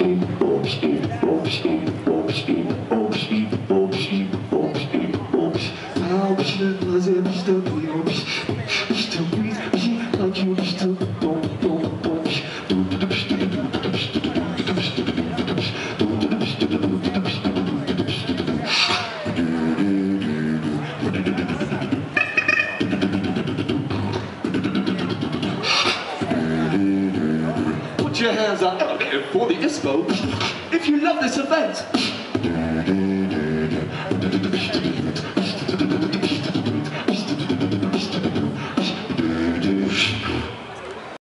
steep, up steep, up steep, up steep, up steep, up steep, up steep, ups. Now I'm still, I'm still, I'm still, I'm still, I'm still, I'm still, I'm still, put your hands up for the ISPO if you love this event.